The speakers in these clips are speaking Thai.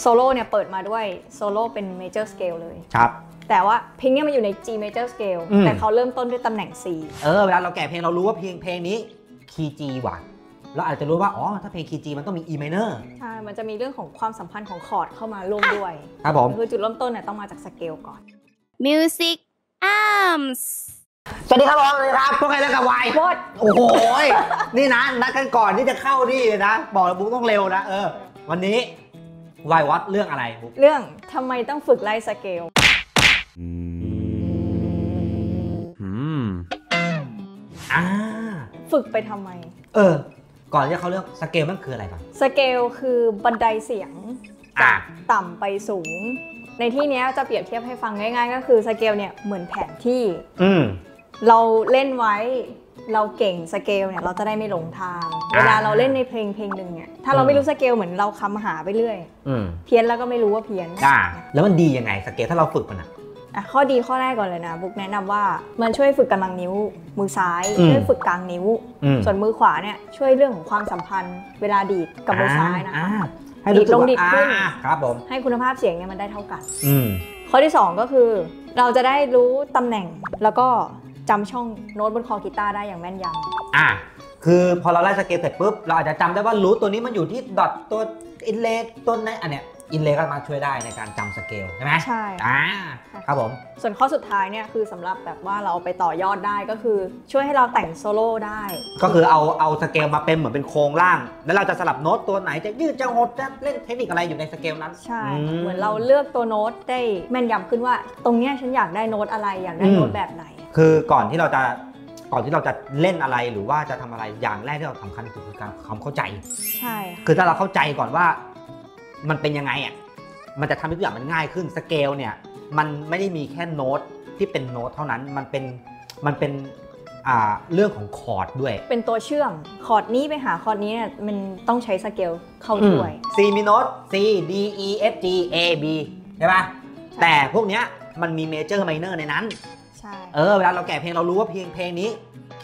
โซโล่เนี่ยเปิดมาด้วยโซโล่เป็น major scale เลยครับแต่ว่าเพลงเนี้มันอยู่ใน G major scale อืมแต่เขาเริ่มต้นด้วยตำแหน่ง C เออเวลาเราแกะเพลงเรารู้ว่าเพลงเพลงนี้คีย์ G ว่ะเราอาจจะรู้ว่า อ๋อ ถ้าเพลงคีย์ G มันต้องมี E minor ใช่ มันจะมีเรื่องของความสัมพันธ์ของคอร์ดเข้ามาร่วมด้วย ครับผม คือจุดเริ่มต้นเนี่ยต้องมาจากสเกลก่อน Music Arms สวัสดีครับผมสวัสดีครับพวกใครแล้วกับวายโคตรโอ้โหยนี่นะ นัดกันก่อนที่จะเข้านี่เลยนะ บอกแล้วบุ๊กต้องเร็วนะ เออ วันนี้ Why What เรื่องอะไรบุ๊กเรื่องทำไมต้องฝึกไล่สเกลอ่าฝึกไปทำไม เออ ก่อนที่จะเข้าเรื่องสเกลมันคืออะไรก่อน สเกลคือบันไดเสียงอะ จากต่ำไปสูง ในที่เนี้ยจะเปรียบเทียบให้ฟังง่ายๆ ก็คือสเกลเนี่ยเหมือนแผนที่ อืม เราเล่นไว้ เราเก่งสเกลเนี่ยเราจะได้ไม่หลงทางอ่าเวลาเราเล่นในเพลงเพลงหนึ่งเนี่ยถ้าเราไม่รู้สเกลเหมือนเราคำหาไปเรื่อยอืมเพี้ยนแล้วก็ไม่รู้ว่าเพี้ยนอ่าแล้วมันดียังไงสเกลถ้าเราฝึกมันอะอะข้อดีข้อแรกก่อนเลยนะบุ๊กแนะนำว่ามันช่วยฝึกกำลังนิ้ว มือซ้ายอืมช่วยฝึกกลางนิ้วอืมส่วนมือขวาเนี่ยช่วยเรื่องของความสัมพันธ์ เวลาดีดกับมือซ้ายนะอ่คะให้รู้สึกดีดลงว่าดีดขึ้นอ่าครับผมให้คุณภาพเสียงเนี่ยมันได้เท่ากันอืมข้อที่ 2 ก็คือ เราจะได้รู้ตำแหน่งแล้วก็ จำช่องโน้ตบนคอกีตาร์ได้อย่างแม่นยำอะคือพอเราไล่สเกลเสร็จปุ๊บ เราอาจจะจำได้ว่า root ตัวนี้มันอยู่ที่ dot ตัว inlay ตัวไหนอันเนี้ย inlay ก็มาช่วยได้ในการจำสเกลใช่ไหมใช่อ่าครับผมส่วนข้อสุดท้ายเนี่ยคือสำหรับแบบว่าเราเอาไปต่อยอดได้ก็คือช่วยให้เราแต่งโซโล่ได้ ก็คือเอาเอาสเกลมาเป็นเหมือนเป็นโครงร่าง แล้วเราจะสลับโน้ตตัวไหนจะยืดจะหดจะเล่นเทคนิคอะไรอยู่ในสเกลนั้น ใช่อืมเหมือนเราเลือกตัวโน้ตได้แม่นยำขึ้นว่า ตรงเนี้ยฉันอยากได้โน้ตอะไรอยากได้อืมโน้ตแบบไหน คือก่อนที่เราจะก่อนที่เราจะเล่นอะไรหรือว่าจะทำอะไรอย่างแรกที่เราสำคัญที่สุดคือการความเข้าใจ ใช่ค่ะคือถ้าเราเข้าใจก่อนว่า มันเป็นยังไงอะมันจะทำให้ทุกอย่างมันง่ายขึ้นสเกลเนี่ยมันไม่ได้มีแค่โน้ตที่เป็นโน้ตเท่านั้นมันเป็นมันเป็นอ่าเรื่องของคอร์ดด้วย เป็นตัวเชื่อม คอร์ดนี้ไปหาคอร์ดนี้เนี่ยมันต้องใช้สเกลเข้าช่วย C มีโน้ต C D E F G A B ใช่ปะแต่พวกเนี้ยมันมี major minor ในนั้น ใช่ เออ เวลาเราแกะเพลงเรารู้ว่าเพลงเพลงนี้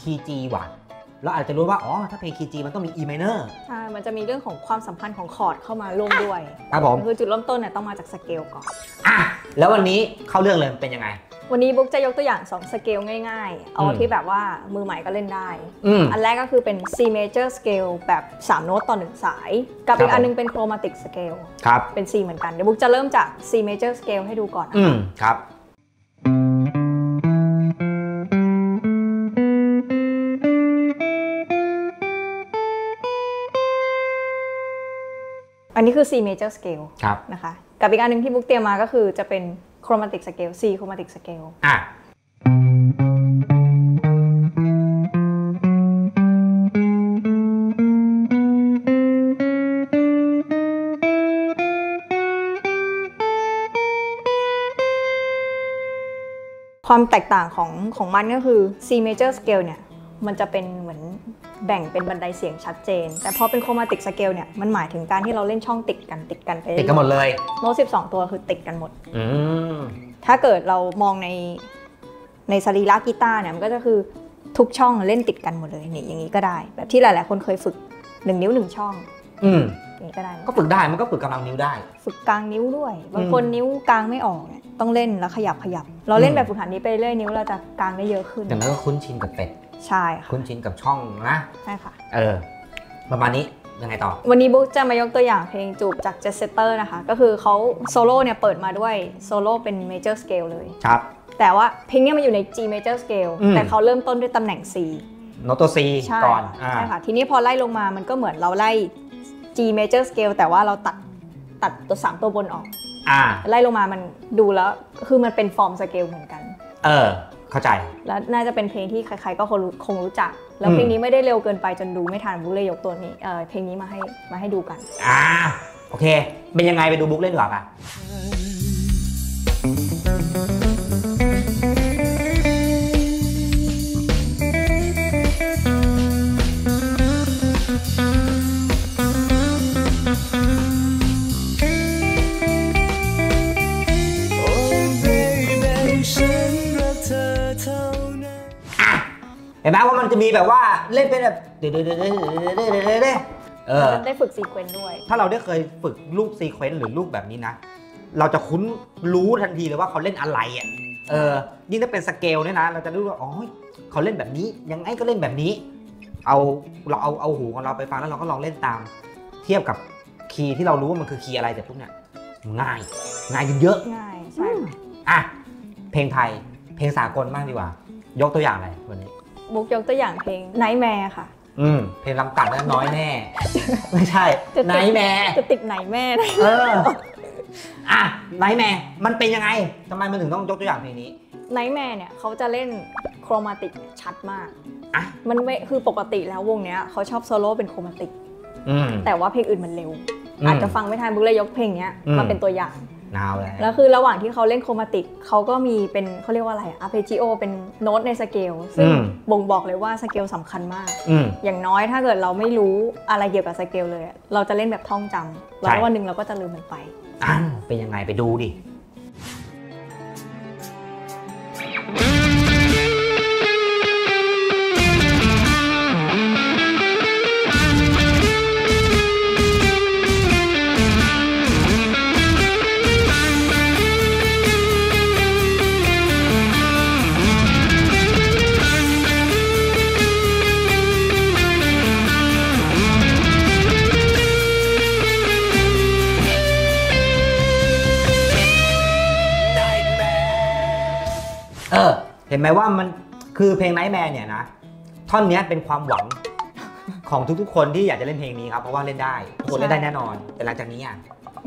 คีย์ G ว่ะ เราอาจจะรู้ว่า อ๋อ ถ้าเพลงคีย์ G มันต้องมี E minor ใช่ มันจะมีเรื่องของความสัมพันธ์ของคอร์ดเข้ามาร่วมด้วยครับผมคือจุดเริ่มต้นเนี่ยต้องมาจากสเกลก่อนอะแล้ววันนี้เข้าเรื่องเลยเป็นยังไง วันนี้บุ๊กจะยกตัวอย่าง2สเกลง่ายๆ เอาอืมที่แบบว่ามือใหม่ก็เล่นได้อืมอันแรกก็คือเป็น C major scale แบบ 3 โน้ตต่อ 1 สาย กับอีครักบอันนึงเป็น chromatic scale ครับเป็น C เหมือนกัน เดี๋ยวบุ๊กจะเริ่มจาก C major scale ให้ดูก่อนนะอืคะมครับ นนี้คือ C major scale ครับนะคะกับอีกอันหนึงที่บุ๊กเตรียมมาก็คือจะเป็น chromatic scale C chromatic scale อะความแตกต่างของของมันก็คือ C major scale เนี่ย มันจะเป็นเหมือนแบ่งเป็นบันไดเสียงชัดเจน แต่พอเป็น chromatic scale เนี่ยมันหมายถึงการที่เราเล่นช่องติดกันติดกันไปติดกันหมดเลยโน้ต12ตัวคือติดกันหมดอืมถ้าเกิดเรามองในในสรีระกีตาร์เนี่ยมันก็จะคือทุกช่องเล่นติดกันหมดเลยนี่อย่างนี้ก็ได้ แบบที่หลาย ๆ คนเคยฝึก1นิ้ว1ช่อง อืมอย่างนี้ก็ได้ ก็ฝึกได้มันก็ฝึกกำลังนิ้วได้ ฝึกกางนิ้วด้วย บางคนนิ้วกางไม่ออกเนี่ย ต้องเล่นแล้วขยับขยับ เราเล่นแบบฝึกหัดนี้ไปเรื่อยนิ้วเราจะกางได้เยอะขึ้นอย่างนั้นก็คุ้นชินกับ fret ใช่ค่ะคุ้นชินกับช่องนะใช่ค่ะ เออประมาณนี้ยังไงต่อ วันนี้บุ๊กจะมายกตัวอย่างเพลงจูบจาก Jetset'er นะคะ ก็คือเขาโซโล่เนี่ยเปิดมาด้วยโซโล่เป็น major scale เลย ครับ แต่ว่าเพลงเนี้มันอยู่ใน G major scale อืม แต่เขาเริ่มต้นด้วยตำแหน่ง C โน้ตตัว C ใช่ก่อนอ่าใช่ค่ะ ทีนี้พอไล่ลงมามันก็เหมือนเราไล่ G major scale แต่ว่าเราตัดตัดตัว 3 ตัวบนออกอ่า ไล่ลงมามันดูแล้วคือมันเป็นฟอร์มสเกลเหมือนกัน เออ เข้าใจ แล้วน่าจะเป็นเพลงที่ใครๆก็คงรู้คงรู้จัก แล้วอืมเพลงนี้ไม่ได้เร็วเกินไปจนดูไม่ทันบุ๊กเลยยกตัวนี้เออเพลงนี้มาให้มาให้ดูกัน อ่าโอเค เป็นยังไงไปดูบุ๊กเล่นดีกว่าป่ะ เห็นไหมว่ามันจะมีแบบว่าเล่นเป็นแบบเดเดเดเดเดเดเดเออเราได้ฝึก sequence ด้วย ถ้าเราได้เคยฝึกลูก sequence หรือลูกแบบนี้นะ เราจะคุ้นรู้ทันทีเลยว่าเขาเล่นอะไรอะเออยิ่งถ้าเป็นสเกลเนี่ยนะ เราจะรู้ว่าอ๋อเขาเล่นแบบนี้ ยังไงก็เล่นแบบนี้ เอาเราเอาเอาหูของเราไปฟังแล้วเราก็ลองเล่นตาม เทียบกับคีย์ที่เรารู้ว่ามันคือคีย์อะไรแต่พวกเนี้ยง่าย ง่ายเยอะง่ายใช่อะเพลงไทย เพลงสากลบ้างดีกว่า ยกตัวอย่างอะไรวันนี้ บุ๊กยกตัวอย่างเพลง Nightmare ค่ะ อืมเพลงลำตัดนั้นน้อยแน่ ไม่ใช่จะติด ไนแมร์จะติดไหนแม่ได้เอออะ Nightmare มันเป็นยังไงทำไมมันถึงต้องยกตัวอย่างเพลงนี้ Nightmare เนี่ยเขาจะเล่น chromatic ชัดมาก อะ มันไม่คือปกติแล้ววงเนี้ยเขาชอบโซโล่เป็น chromatic อืม แต่ว่าเพลงอื่นมันเร็ว อืมอาจจะฟังไม่ทันบุ๊กเลยยกเพลงเนี้ยอืม มาเป็นตัวอย่าง นาวเลยแล้วคือระหว่างที่เขาเล่นโครมาติกเขาก็มีเป็นเขาเรียกว่าอะไรอะ arpeggio เป็นโน้ตในสเกลซึ่งอืมบ่งบอกเลยว่าสเกลสำคัญมากอืมอย่างน้อยถ้าเกิดเราไม่รู้อะไรเกี่ยวกับสเกลเลยอะเราจะเล่นแบบท่องจำแล้วใช่วันหนึ่งเราก็จะลืมมันไปอ้าวเป็นยังไงไปดูดิ เห็นไหมว่ามันคือเพลงไนท์แมร์เนี่ยนะ ท่อนเนี้ยเป็นความหวังของทุกๆ คนที่อยากจะเล่นเพลงนี้ครับ เพราะว่าเล่นได้ทุกคนเล่นได้แน่นอน แต่หลังจากนี้อะ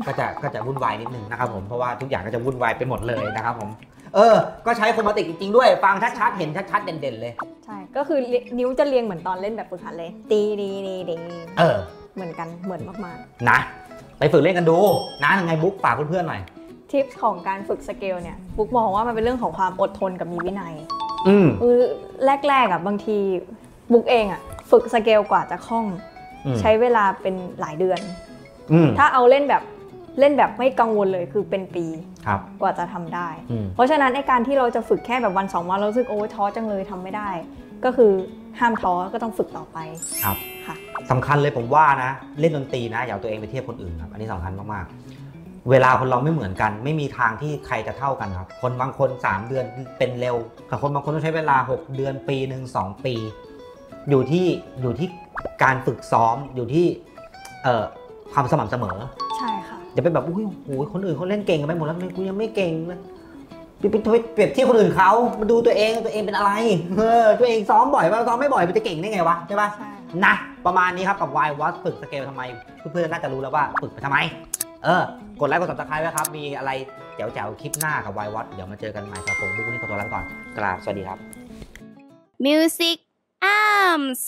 ก็จะก็จะวุ่นวายนิดนึงนะครับผมเพราะว่าทุกอย่างก็จะวุ่นวายไปหมดเลยนะครับผม เออ ก็ใช้โครมาติกจริงๆด้วย ฟังชัดๆเห็นชัดๆเด่นๆเลย ใช่ ก็คือนิ้วจะเรียงเหมือนตอนเล่นแบบฝึกหัดเลย ตีดีดีดีเออ เหมือนกันเหมือนมากนะ ไปฝึกเล่นกันดูนะยังไงบุ๊กฝากเพื่อนๆหน่อยๆ ทิปของการฝึกสเกลเนี่ยบุ๊กมองว่ามันเป็นเรื่องของความอดทนกับมีวินัยอืมคือแรกๆอะบางทีบุ๊กเองอะฝึกสเกลกว่าจะคล่องอืมใช้เวลาเป็นหลายเดือนอืมถ้าเอาเล่นแบบเล่นแบบไม่กังวลเลยคือเป็นปีครับกว่าจะทำได้อืมเพราะฉะนั้นไอการที่เราจะฝึกแค่แบบวันสองวันเรารู้สึกโอ้ยท้อจังเลยทำไม่ได้ ก็คือห้ามท้อก็ต้องฝึกต่อไปครับค่ะสำคัญเลยผมว่านะ เล่นดนตรีนะอย่าเอาตัวเองไปเทียบคนอื่นครับอันนี้สำคัญมากๆ เวลาคนเราไม่เหมือนกัน ไม่มีทางที่ใครจะเท่ากันครับ คนบางคน 3 เดือนเป็นเร็วแต่คนบางคนต้องใช้เวลา 6 เดือนปีหนึ่งสองปี อยู่ที่อยู่ที่การฝึกซ้อมอยู่ที่เอ่อความสม่ำเสมอ ใช่ค่ะอย่าไปแบบอุ้ยโอ้ยคนอื่นเขาเล่นเก่งกันไปหมดแล้วทำไมกูยังไม่เก่งเลยไปไปไปเปรียบเทียบคนอื่นเขามาดูตัวเองตัวเองเป็นอะไรเออตัวเองซ้อมบ่อยป่ะซ้อมไม่บ่อยมันจะเก่งได้ไงวะใช่ปะใช่นะประมาณนี้ครับกับ Y w a t ฝึกสเกลทำไม เพื่อนๆน่าจะรู้แล้วว่าฝึกไปทำไม เออกดไลค์กด subscribe ไว้ครับ มีอะไรแจ๋วๆคลิปหน้ากับวายวัตเดี๋ยวมาเจอกันใหม่ครับผมบุ๊กนี่ขอตัวลาไปก่อนกราบสวัสดีครับ Music Arms